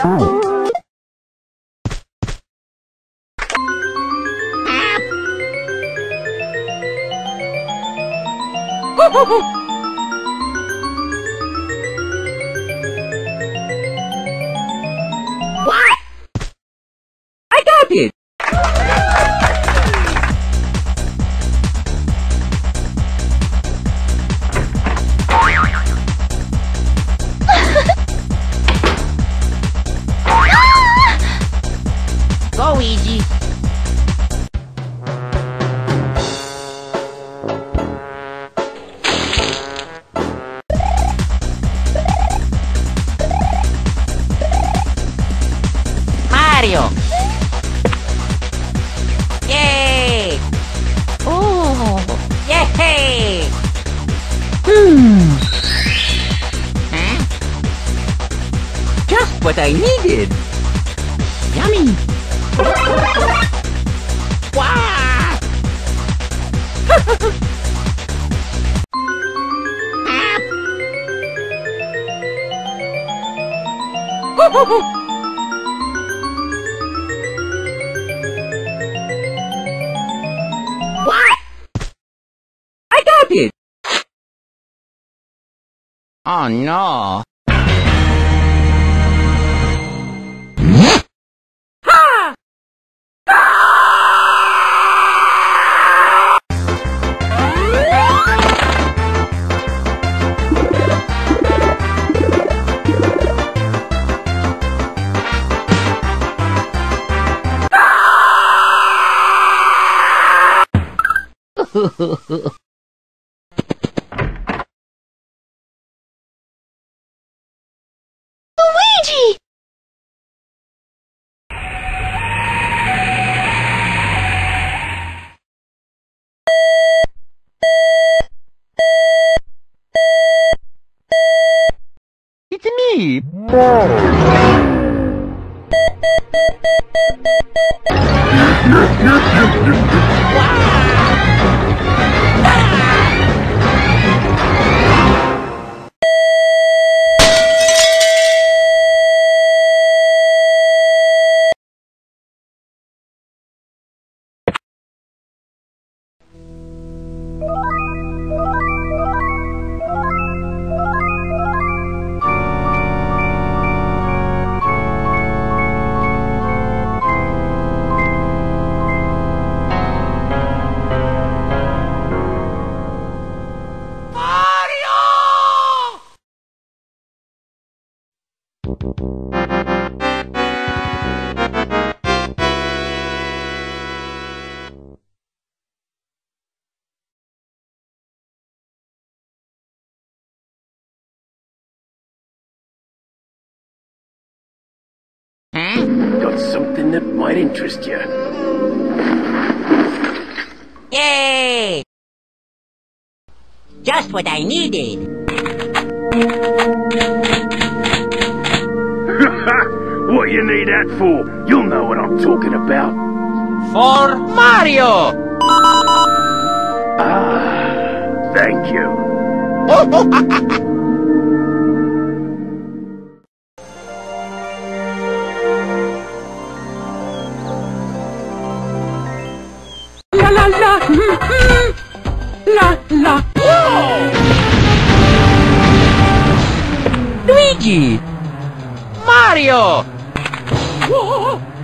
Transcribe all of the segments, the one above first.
Ho ho ho! What I needed. Yummy! Wow! what? I got it! Oh no! Luigi! It's me! Hmm? Got something that might interest you. Yay! Just what I needed. What you need that for? You'll know what I'm talking about. For Mario! Ah, thank you. La la la! La la! Luigi! Mario! Whoa.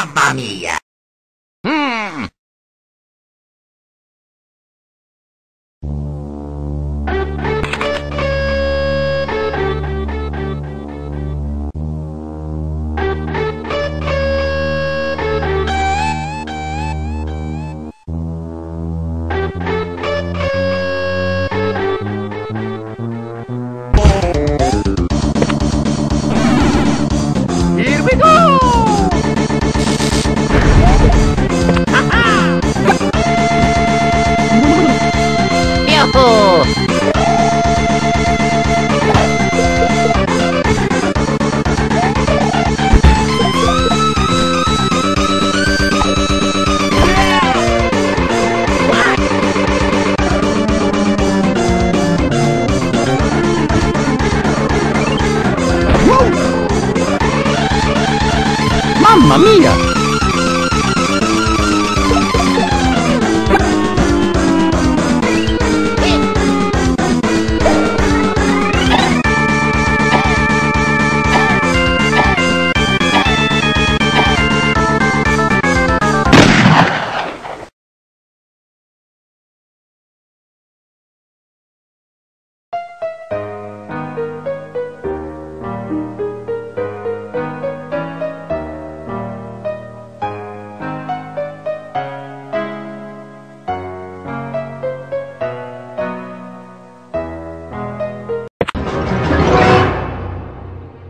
Mamma mia! Mamma mia!